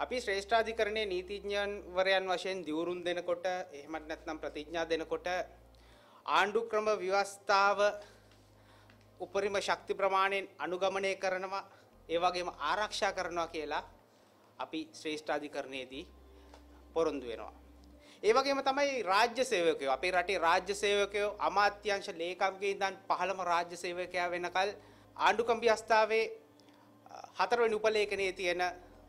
අපි ශ්‍රේෂ්ඨාධිකරණයේ නීතිඥවරයන් වශයෙන් දිවුරුම් දෙනකොට එහෙමත් නැත්නම් ප්‍රතිඥා දෙනකොට ආණ්ඩු ක්‍රම ව්‍යවස්ථාව උපරිම ශක්ති ප්‍රමාණයෙන් අනුගමනය කරනවා ඒ වගේම ආරක්ෂා කරනවා කියලා අපි ශ්‍රේෂ්ඨාධිකරණයේදී පොරොන්දු වෙනවා. ඒ වගේම තමයි රාජ්‍ය සේවකයෝ අපේ රටේ රාජ්‍ය සේවකයෝ අමාත්‍යංශ ලේකම්ගේ ඉඳන් පහළම රාජ්‍ය සේවකයා වෙනකල් ආණ්ඩුක්‍රම ව්‍යවස්ථාවේ හතරවෙනි උපලේඛනයේ තියෙන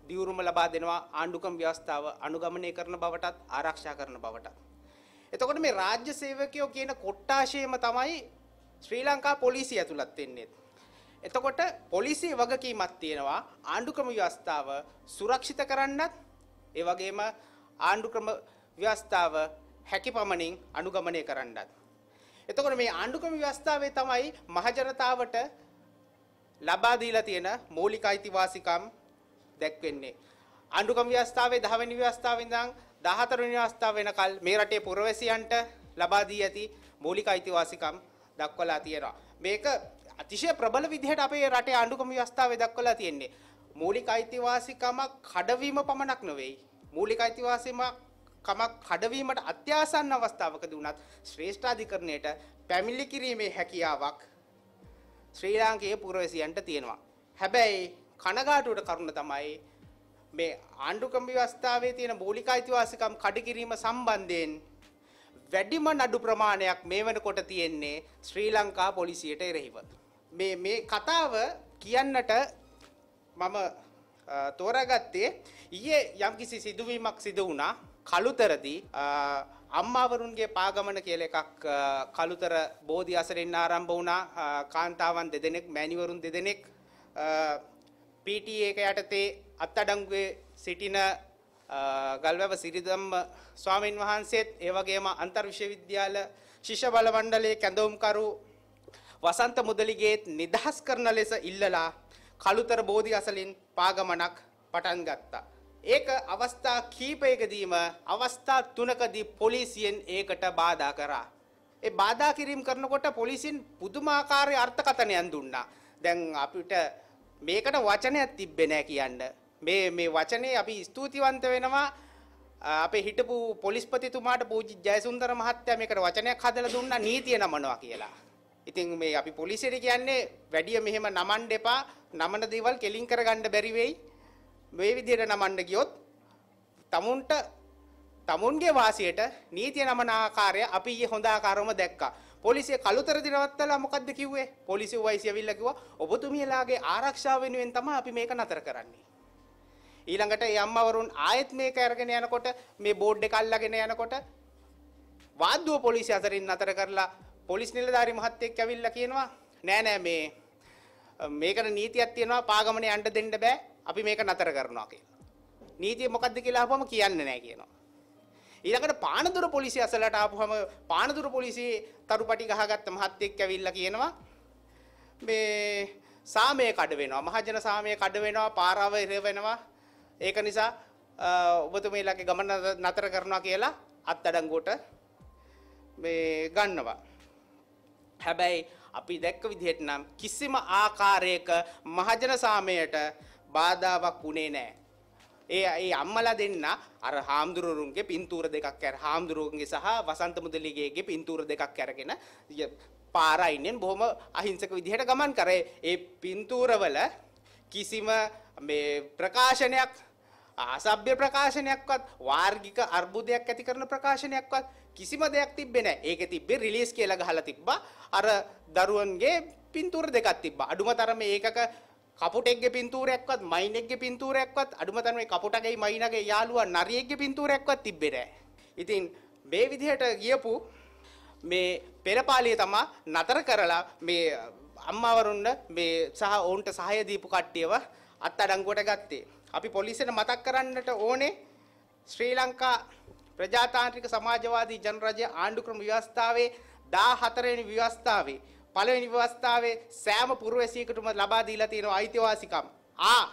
දියුරුම ලබා දෙනවා ආණ්ඩුක්‍රම ව්‍යවස්ථාව අනුගමනය කරන බවටත් ආරක්ෂා කරන බවටත්. එතකොට මේ රාජ්‍ය සේවකයෝ කියන කොට්ටාශයම තමයි ශ්‍රී ලංකා පොලිසිය ඇතුළත් වෙන්නේ. එතකොට පොලිසිය වගකීමක් තියෙනවා ආණ්ඩුක්‍රම ව්‍යවස්ථාව සුරක්ෂිත කරන්නත් ඒ වගේම ආණ්ඩුක්‍රම ව්‍යවස්ථාව හැකි පමණින් අනුගමනය කරන්නත්. එතකොට මේ ආණ්ඩුක්‍රම ව්‍යවස්ථාවේ තමයි මහජනතාවට ලබා දීලා තියෙන මৌলিক අයිතිවාසිකම් දැක්වෙන්නේ. අණ්ඩුකම් ව්‍යවස්ථාවේ 10 වෙනි ව්‍යවස්ථාවේ ඉඳන් 14 වෙනි අවස්ථාව වෙනකල් මේ රටේ පුරවැසියන්ට ලබා දී ඇති මූලික අයිතිවාසිකම් දක්වලා තියෙනවා. මේක අතිශය ප්‍රබල විදිහට අපේ රටේ අණ්ඩුකම් ව්‍යවස්ථාවේ දක්වලා තියෙන්නේ. මූලික අයිතිවාසිකම කඩවීම පමණක් නෙවෙයි. මූලික අයිතිවාසිකම කමක් කඩවීමට අත්‍යාසන්න අවස්ථාවකදී වුණත් ශ්‍රේෂ්ඨාධිකරණයට පැමිණිලි කිරීමේ හැකියාවක් ශ්‍රී ලාංකේය පුරවැසියන්ට තියෙනවා. හැබැයි කනගාටුවට කරුණ තමයි මේ ආණ්ඩුක්‍රම ව්‍යවස්ථාවේ තියෙන මූලික අයිතිවාසිකම් කඩ කිරීම සම්බන්ධයෙන් වැඩිම නඩු ප්‍රමාණයක් මේ වෙනකොට තියෙන්නේ ශ්‍රී ලංකා පොලිසියට එරෙහිව. මේ මේ කතාව කියන්නට මම තෝරාගත්තේ ඊයේ යම්කිසි සිදුවීමක් සිදු වුණා කළුතරදී අම්මාවරුන්ගේ පාගමන කියලා එකක් කළුතර බෝධි අසරින් ආරම්භ වුණා කාන්තාවන් දෙදෙනෙක් මෑණිවරුන් දෙදෙනෙක් PTA එක යටතේ අත්අඩංගුවේ සිටින ගල්වැව සිරිදම්ම ස්වාමින් වහන්සේත් ඒ වගේම අන්තර් විශ්වවිද්‍යාල ශිෂ්‍ය බල මණ්ඩලයේ කැඳවුම්කරු වසන්ත මුදලිගේත් නිදහස් කරන ලෙස ඉල්ලලා කළුතර බෝධි අසලින් පාගමනක් පටන් ගත්තා. ඒක අවස්ථා කීපයකදීම අවස්ථා තුනකදී පොලිසියෙන් ඒකට බාධා කරා. ඒ බාධා කිරීම කරනකොට පොලිසියෙන් පුදුමාකාර අර්ථකථනයන් දුන්නා. දැන් අපිට මේකට වචනයක් තිබ්බේ නැහැ කියන්න. මේ මේ වචනේ අපි ස්තුතිවන්ත වෙනවා අපේ හිටපු පොලිස්පතිතුමාට පූජි ජයසුන්දර මහත්තයා මේකට වචනයක් හදලා දුන්නා නීතිය නමනවා කියලා. ඉතින් මේ අපි පොලිසියට කියන්නේ වැඩිය මෙහෙම නමන්න එපා නමන දේවල් කෙලින් කරගන්න බැරි වෙයි. මේ විදිහට නමන්න ගියොත් තමුන්ට තමුන්ගේ වාසියට නීතිය නමන ආකාරය අපි ඊයේ හොඳ ආකාරවම දැක්කා. පොලිසිය කළුතර දිනවත්තලා මොකද්ද කිව්වේ? පොලිසිය වයිසි ඇවිල්ලා කිව්වා ඔබතුමියලාගේ ආරක්ෂාව වෙනුවෙන් තමයි අපි මේක නතර කරන්නේ. ඊළඟට ඒ අම්මවරුන් ආයෙත් මේක අරගෙන යනකොට මේ බෝඩ් එක අල්ලගෙන යනකොට වාද්දුව පොලිසිය අතරින් නතර කරලා පොලිස් නිලධාරි මහත්තයෙක් ඇවිල්ලා කියනවා නෑ නෑ මේ මේකට නීතියක් තියෙනවා පාගමනේ යන්න දෙන්න බෑ අපි මේක නතර කරනවා කියලා. නීතිය මොකද්ද කියලා අහපුවම කියන්නේ නෑ කියනවා. ඊළඟට පානදුර පොලිසිය අසලට ආපුවම පානදුර පොලිසියේ තරුපටි ගහගත්ත මහත්තයෙක් ඇවිල්ලා කියනවා මේ සාමය කඩ වෙනවා මහජන සාමය කඩ වෙනවා පාරාව ඉර වෙනවා ඒක නිසා ඔබතුමීලාගේ ගමන නතර කරනවා කියලා අත්අඩංගුවට මේ ගන්නවා. හැබැයි අපි දැක්ක විදිහට නම් කිසිම ආකාරයක මහජන සාමයට බාධාවක් වුණේ නැහැ. ඒ ඒ අම්මලා දෙන්න අර හාමුදුරුවන්ගේ පින්තූර දෙකක් අර හාමුදුරුවන්ගේ සහ වසන්ත මුදලිගේගේ පින්තූර දෙකක් අරගෙන පාරයින්ෙන් බොහොම අහිංසක විදිහට ගමන් කරේ. ඒ පින්තූරවල කිසිම මේ ප්‍රකාශනයක් අසභ්‍ය ප්‍රකාශනයක්වත් වාර්ගික අර්බුදයක් ඇති කරන ප්‍රකාශනයක්වත් කිසිම දෙයක් තිබ්බේ නැහැ. ඒකේ තිබ්බේ රිලීස් කියලා ගහලා තිබ්බා. අර දරුවන්ගේ පින්තූර දෙකක් තිබ්බා. අඩුම තරමේ ඒකක කපුටෙක්ගේ පින්තූරයක්වත් මයිනෙක්ගේ පින්තූරයක්වත් අඩුම තරමේ කපුටගේ මයිනගේ යාළුවා නරියෙක්ගේ පින්තූරයක්වත් තිබ්බේ නැහැ. ඉතින් මේ විදිහට ගියපු මේ පෙරපාලිය තමා නතර කරලා මේ අම්මාවරුන්න මේ සහ ඔවුන්ට සහය දීපු කට්ටියව අත්අඩංගුවට ගත්තේ. අපි පොලිසියට මතක් කරන්නට ඕනේ ශ්‍රී ලංකා ප්‍රජාතාන්ත්‍රික සමාජවාදී ජනරජය ආණ්ඩුක්‍රම ව්‍යවස්ථාවේ 14 වෙනි ව්‍යවස්ථාවේ පළවෙනි ව්‍යවස්ථාවේ සෑම පුරවැසියෙකුටම ලබා දීලා තියෙන අයිතිවාසිකම් ආ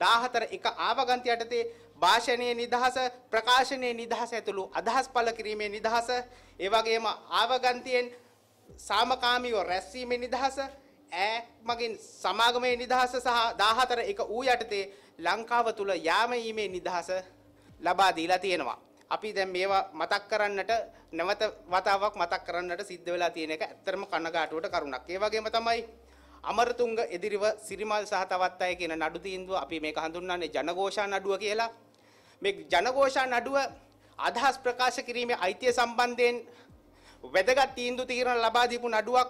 14 එක ආවගන්ත යටතේ භාෂණයේ නිදහස ප්‍රකාශනයේ නිදහස ඇතුළු අදහස් පළ කිරීමේ නිදහස ඒ වගේම ආවගන්තියෙන් සාමකාමීව රැස්වීමේ නිදහස ඈ මගින් සමාගමේ නිදහස සහ 14 එක ඌ යටතේ ලංකාව තුළ යාම ඊමේ නිදහස ලබා දීලා තියෙනවා. අපි දැන් මේවා මතක් කරන්නට නැවත වතාවක් මතක් කරන්නට සිද්ධ වෙලා තියෙන එක ඇත්තටම කනගාටුවට කරුණක්. ඒ වගේම තමයි අමරතුංග එදිරිව සිරිමල් සහ තවත් අය කියන නඩු තීන්දුව අපි මේක හඳුන්වන්නේ ජනഘോഷා නඩුව කියලා. මේ ජනഘോഷා නඩුව අදහස් ප්‍රකාශ කිරීමේ අයිතිය සම්බන්ධයෙන් වැදගත් තීන්දුව తీරන ලබා දීපු නඩුවක්.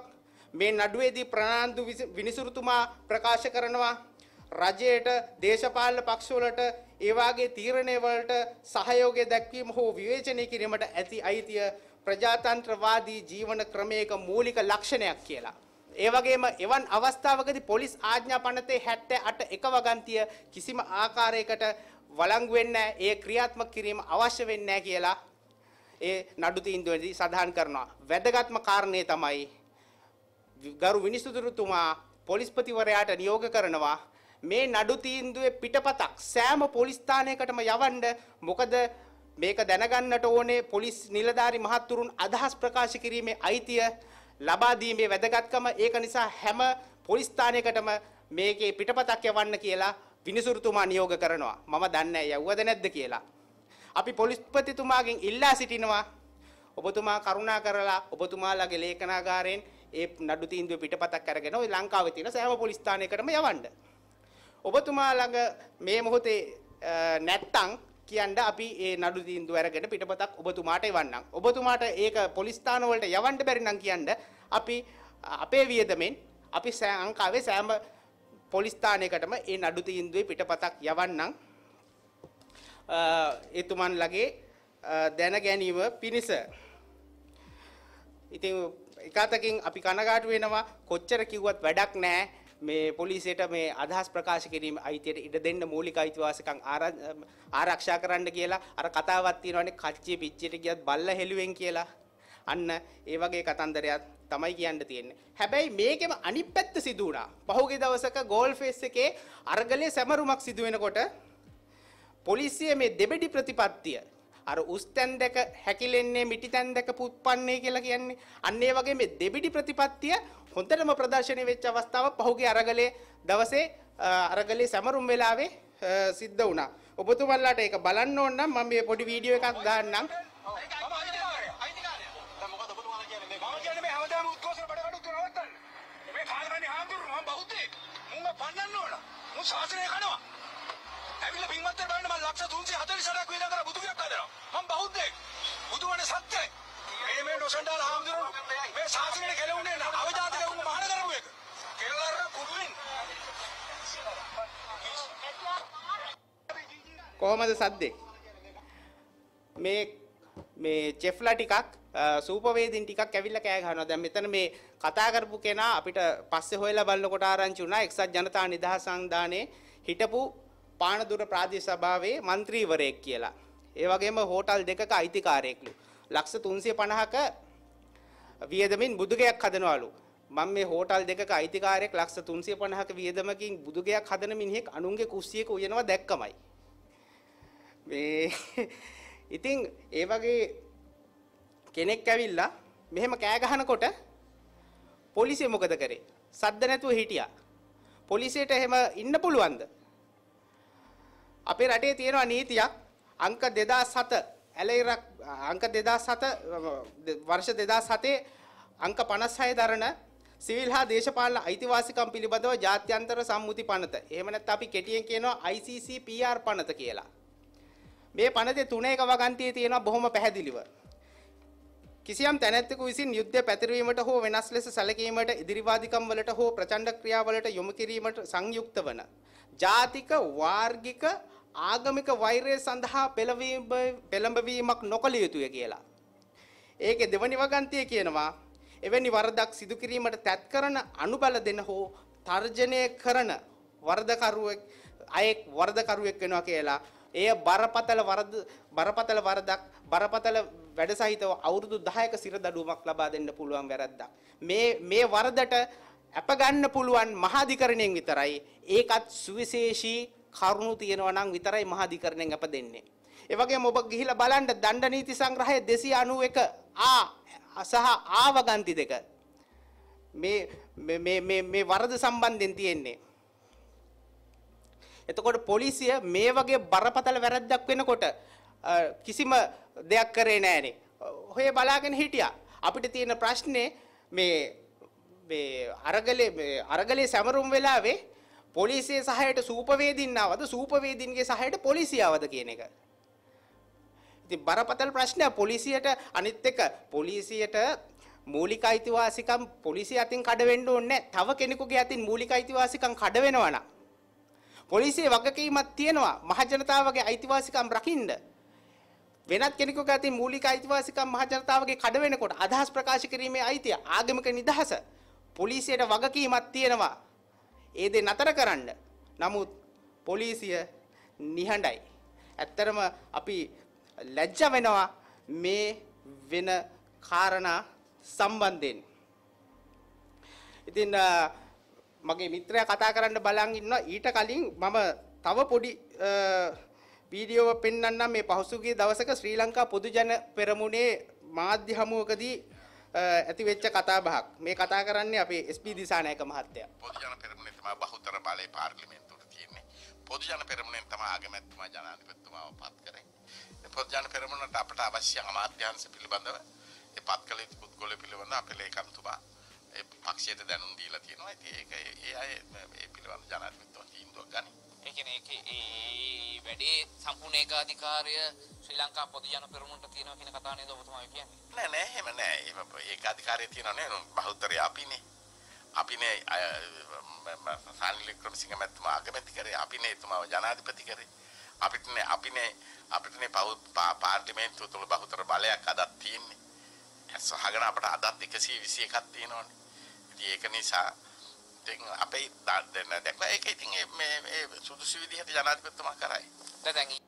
මේ නඩුවේදී ප්‍රනාන්දු විනිසුරුතුමා ප්‍රකාශ කරනවා රජයට දේශපාලන පක්ෂවලට ඒ වාගේ තීරණය වලට සහයෝගය දැක්වීම හෝ විවේචනය කිරීමට ඇති අයිතිය ප්‍රජාතන්ත්‍රවාදී ජීවන ක්‍රමයක මූලික ලක්ෂණයක් කියලා. ඒ වගේම එවන් අවස්ථාවකදී පොලිස් ආඥා පනතේ 78 එක වගන්තිය කිසිම ආකාරයකට වළංගු වෙන්නේ ඒ ක්‍රියාත්මක කිරීම අවශ්‍ය වෙන්නේ කියලා ඒ නඩු තීන්දුවේදී සඳහන් කරනවා. වැදගත්ම කාරණේ තමයි ගරු විනිසුදුරුතුමා පොලිස්පතිවරයාට නියෝග කරනවා මේ නඩු තීන්දුවේ පිටපතක් සෑම පොලිස් ස්ථානයකටම යවන්න. මොකද මේක දැනගන්නට ඕනේ පොලිස් නිලධාරි මහත්තුරුන් අදහස් ප්‍රකාශ කිරීමේ අයිතිය ලබා දීමේ වැදගත්කම. ඒක නිසා හැම පොලිස් ස්ථානයකටම මේකේ පිටපතක් යවන්න කියලා විනිසුරුතුමා නියෝග කරනවා. මම දන්නේ යවුවද නැද්ද කියලා. අපි පොලිස්පතිතුමාගෙන් ඉල්ලා සිටිනවා. ඔබතුමා කරුණා කරලා ඔබතුමාලාගේ ලේඛනාගාරයෙන් ඒ නඩු තීන්දුව පිටපතක් අරගෙන ওই ලංකාවේ තියෙන සෑම පොලිස් ස්ථානයකටම යවන්න. ඔබතුමා ළඟ මේ මොහොතේ නැත්තම් කියන්න අපි ඒ නඩු තීන්දුව අරගෙන පිටපතක් ඔබතුමාට එවන්නම්. ඔබතුමාට ඒක පොලිස් ස්ථාන වලට යවන්න බැරි නම් කියන්න අපි අපේ වියදමෙන් අපි ලංකාවේ සෑම පොලිස් ස්ථානයකටම ඒ නඩු තීන්දුවේ පිටපතක් යවන්නම්. එතුමන්ලගේ දැන ගැනීම පිණිස. ඉතින් එකතකින් අපි කනගාටු වෙනවා කොච්චර කිව්වත් වැඩක් නැහැ මේ පොලිසියට මේ අදහස් ප්‍රකාශ කිරීම අයිතියට ඉඩ දෙන්න මූලික අයිතිවාසිකම් ආරක්ෂා කරන්න කියලා අර කතාවක් තියෙනවානේ කච්චිය පිච්චියට ගියත් බල්ල හෙළුවෙන් කියලා අන්න ඒ වගේ කතන්දරයක් තමයි කියන්න තියෙන්නේ. හැබැයි මේකෙම අනිත් පැත්ත සිදු වුණා. පහුගිය දවසක ගෝල් ෆේස් එකේ අරගලේ සැමරුමක් සිදු වෙනකොට පොලිසිය මේ දෙබෙඩි ප්‍රතිපත්තිය අර උස්තැන් දැක හැකිලෙන්නේ මිටිතැන් දැක පුප්පන්නේ කියලා කියන්නේ. අන්න ඒ වගේ මේ දෙබිඩි ප්‍රතිපත්තිය හොඳටම ප්‍රදර්ශනය වෙච්ච අවස්ථාව පහුගිය අරගලේ දවසේ අරගලේ සැමරුම් වෙලාවේ සිද්ධ වුණා. ඔබතුමන්ලාට ඒක බලන්න ඕන නම් මම මේ පොඩි වීඩියෝ එකක් දාන්නම්. ශාසනය කනවා ඇවිල්ලා පින්වත්ට බලන්න මම ලක්ෂ 348ක් වේදන් කරා බුදු වියක් හදනවා. මම බෞද්ධෙක්. බුදුවනේ සත්‍යයි. පේමෙන්ට් ඔසන්ඩාල හාමුදුරුවෝ මේ සාසනෙට ගැලවුණේ නැහැ. අවජාතක වුණ මහාන කරපු එක. කෙල්ලර කුරුමින්. කොහොමද සද්දේ? මේ මේ චෙෆ්ලා ටිකක් සූපවේදින් ටිකක් ඇවිල්ලා කෑ ගහනවා. දැන් මෙතන මේ කතා කරපු කෙනා අපිට පස්සේ හොයලා බලනකොට ආරංචි වුණා එක්සත් ජනතා නිදහස් සංවිධානයේ හිටපු පානදුර ප්‍රාදේශීය සභාවේ മന്ത്രിවරයෙක් කියලා. ඒ වගේම හෝටල් දෙකක අයිතිකාරයෙක්ලු. ලක්ෂ 350ක වියදමින් බුදුගයක් හදනවලු. මම මේ හෝටල් දෙකක අයිතිකාරයෙක් ලක්ෂ 350ක වියදමකින් බුදුගයක් හදන මිනිහෙක් අනුන්ගේ කුස්සියක උයනවා දැක්කමයි. මේ ඉතින් ඒ වගේ කෙනෙක් ඇවිල්ලා මෙහෙම කෑ ගහනකොට පොලිසිය මොකද කරේ? සද්ද නැතුව හිටියා. පොලිසියට එහෙම ඉන්න පුළුවන්ද? අපේ රටේ තියෙනවා නීතියක් අංක 2007 ඇලෙරක් අංක 2007 වර්ෂ 2007 අංක 56 දරන සිවිල් හා දේශපාලන අයිතිවාසිකම් පිළිබඳව ජාත්‍යන්තර සම්මුති පනත. එහෙම නැත්නම් අපි කෙටියෙන් කියනවා ICC PR පනත කියලා. මේ පනතේ තුන එක වගන්තියේ තියෙනවා බොහොම පැහැදිලිව. කිසියම් තැනැත්තෙකු විසින් යුද්ධ පැතිරවීමට හෝ වෙනස් ලෙස සැලකීමට ඉදිරිවාදිකම් වලට හෝ ප්‍රචණ්ඩ ක්‍රියාවලට යොමු කිරීමට සංයුක්ත වන ජාතික වාර්ගික ආගමික වෛරය සඳහා පෙළඹවීමක් නොකළ යුතුය කියලා. ඒකේ දෙවනි වගන්තිය කියනවා එවැනි වරදක් සිදු කිරීමට තැත් කරන අනුබල දෙන හෝ තර්ජනය කරන වරදකරුවෙක් අයෙක් වරදකරුවෙක් වෙනවා කියලා. එය බරපතල වරද බරපතල වරදක් බරපතල වැඩ සහිතව අවුරුදු 10ක සිරදඩුවමක් ලබා දෙන්න පුළුවන් වැරද්දක්. මේ මේ වරදට අප ගන්න පුළුවන් මහාධිකරණයෙන් විතරයි. ඒකත් සුවිශේෂී කරුණු තියෙනවා නම් විතරයි මහාධිකරණයෙන් අප දෙන්නේ. ඒ වගේම ඔබ ගිහිලා බලන්න දණ්ඩ නීති සංග්‍රහය 291 ආ සහ ආවගන්ති දෙක මේ මේ මේ මේ වරද සම්බන්ධයෙන් තියෙන්නේ. එතකොට පොලිසිය මේ වගේ බරපතල වැරද්දක් වෙනකොට අ, කිසිම දෙයක් කරේ නෑනේ. හොය බලාගෙන හිටියා. අපිට තියෙන ප්‍රශ්නේ මේ මේ අරගලේ මේ අරගලේ සැමරුම් වෙලාවේ පොලිසිය සහයට සූපවේදින්නවද සූපවේදින්ගේ සහයට පොලිසියාවද කියන එක. ඉතින් බරපතල ප්‍රශ්නයක් පොලිසියට අනිත් එක පොලිසියට මූලික අයිතිවාසිකම් පොලිසිය අතින් කඩ වෙන්න ඕනේ නැහැ. තව කෙනෙකුගේ අතින් මූලික අයිතිවාසිකම් කඩ වෙනවා නම් පොලිසියේ වගකීමක් තියෙනවා මහ ජනතාවගේ අයිතිවාසිකම් රකින්න. වෙනත් කෙනෙකුගේ අතින් මූලික අයිතිවාසිකම් මහ ජනතාවගේ කඩ වෙනකොට අදහස් ප්‍රකාශ කිරීමේ අයිතිය ආගමික නිදහස පොලිසියට වගකීමක් තියෙනවා. ඒ දේ නතර කරන්න. නමුත් පොලිසිය නිහඬයි. ඇත්තරම අපි ලැජ්ජ වෙනවා මේ වෙන කාරණා සම්බන්ධයෙන්. ඉතින් අ, මගේ මිත්‍රයා කතා කරන්න බලන් ඉන්නවා ඊට කලින් මම තව පොඩි අ, වීඩියෝව පෙන්වන්නම් මේ පහසුගිය දවසක ශ්‍රී ලංකා පොදු ජන පෙරමුණේ මාධ්‍ය හමුවකදී අ, ඇති වෙච්ච කතා බහක්. මේ කතා කරන්නේ අපේ SP දිසානායක මහත්තයා. පොදු ජන පෙරමුණේ තමයි බහුතර බලය පාර්ලිමේන්තුවට තියෙන්නේ. පොදු ජන පෙරමුණෙන් තමයි ආගමැතිතුමා ජනාධිපතිතුමාව පත් කරේ. ඒ පොදු ජන පෙරමුණට අපට අවශ්‍ය අමාත්‍යාංශ පිළිබඳව ඒ පත් කළ යුතු පුද්ගලයෝ පිළිබඳව අපේ ලේකම්තුමා ඒ පක්ෂයට දැනුම් දීලා තියෙනවා. ඉතින් ඒක ඒ- ඒ අය මේ පිළිබඳව ජනාධිපතිතුමා තීන්දුවක් ගනි. ඒ කියන්නේ ඒ වැඩේ සම්පූර්ණ ඒකාධිකාරය ශ්‍රී ලංකා පොදු ජන පෙරමුණට තියෙනවා කියන කතාව නේද ඔබතුමා කියන්නේ? නෑ නෑ එහෙම නෑ. එහෙම ඒක අධිකාරිය තියෙනවා නේ බහුතරය අපිනේ. අපිනේ අය සානිල් වික්‍රමසිංහ මැතිතුමා අගමැති කරේ අපිනේ එතුමාව ජනාධිපති කරේ. අපිටනේ අපිනේ අපිටනේ පාර්ලිමේන්තුව තුළ බහුතර බලයක් අදත් තියෙන්නේ. ඇස් වහගෙන අපට අදත් 121ක් තියෙනවානේ. ඉතින් ඒක නිසා ඉතින් අපේ දැන් දැක්ලා ඒක ඉතින් මේ මේ සුදුසු විදිහට ජනාධිපතිතුමා කරයි. දැන්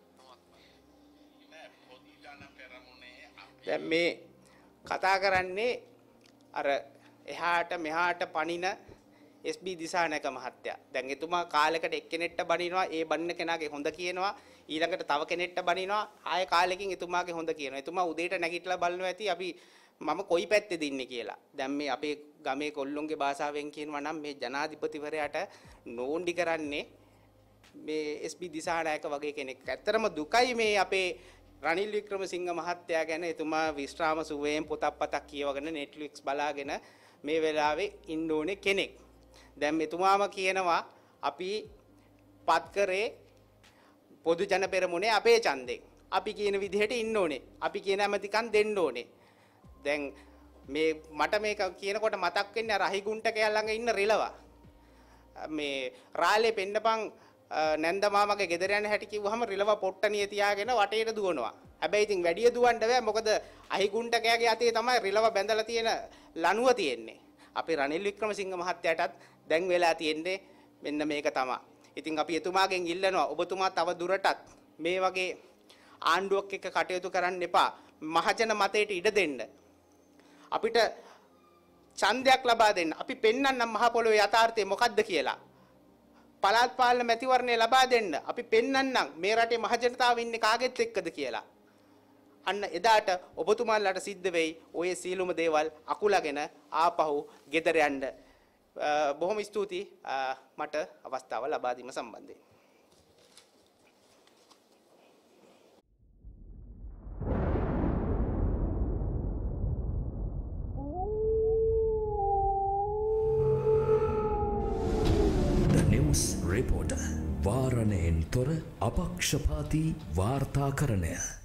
දැන් මේ කතා කරන්නේ අර එහාට මෙහාට පනින SB දිසානක මහත්තයා. දැන් එතුමා කාලෙකට එක්කෙනෙක්ට බනිනවා, ඒ බනින කෙනාගේ හොඳ කියනවා, ඊළඟට තව කෙනෙක්ට බනිනවා, ආයෙ කාලෙකින් එතුමාගේ හොඳ කියනවා. එතුමා උදේට නැගිටලා බලනවා ඇති අපි මම කොයි පැත්තේද ඉන්නේ කියලා. දැන් මේ අපේ ගමේ කොල්ලොන්ගේ භාෂාවෙන් කියනවා නම් මේ ජනාධිපතිවරයාට නෝන්ඩි කරන්නේ මේ SB දිසානායක වගේ කෙනෙක්. ඇත්තරම දුකයි මේ අපේ රනිල් වික්‍රමසිංහ මහත්තයා ගැන එතුමා විශ්‍රාම සුවයෙන් පොතක් පතක් කියවගෙන Netflix බලාගෙන මේ වෙලාවේ ඉන්න ඕනේ කෙනෙක්. දැන් මෙතුමාම කියනවා අපි පත් කරේ පොදු ජන පෙරමුණේ අපේ ඡන්දෙන්. අපි කියන විදිහට ඉන්න ඕනේ. අපි කියන ඇමතිකම් දෙන්න ඕනේ. දැන් මේ මට මේක කියනකොට මතක් වෙන්නේ අර අහිගුන්ටකයා ළඟ ඉන්න රිලවා. මේ රාලේ පෙන්නපන් අ, නැන්ද මාමගේ ගෙදර යන හැටි කිව්වහම රිලව පොට්ටනිය තියාගෙන වටේට දුවනවා. හැබැයි ඉතින් වැඩිය දුවන්න බෑ මොකද අහිගුන්ටකයාගේ අතේ තමයි රිලව බැඳලා තියෙන ලණුව තියෙන්නේ. අපි රනිල් වික්‍රමසිංහ මහත්තයාටත් දැන් වෙලා තියෙන්නේ මෙන්න මේක තමයි. ඉතින් අපි එතුමාගෙන් ඉල්ලනවා ඔබතුමා තව දුරටත් මේ වගේ ආණ්ඩුවක් එක්ක කටයුතු කරන්න එපා. මහජන මතයට ඉඩ දෙන්න. අපිට ඡන්දයක් ලබා දෙන්න. අපි පෙන්වන්නම් මහ පොළොවේ යථාර්ථය මොකක්ද කියලා. පළාත් පාලන මැතිවරණය ලබා දෙන්න. අපි පෙන්වන්නම් මේ රටේ මහ ජනතාව ඉන්නේ කාගෙත් එක්කද කියලා. අන්න එදාට ඔබතුමාලට සිද්ධ වෙයි ඔය සීලුම දේවල් අකුලගෙන ආපහු ගෙදර යන්න. අ, බොහොම ස්තුතියි අ, මට අවස්ථාව ලබා දීම සම්බන්ධයෙන්. Reporter වාරණයෙන් තොර අපක්ෂපාති වාර්තාකරණය.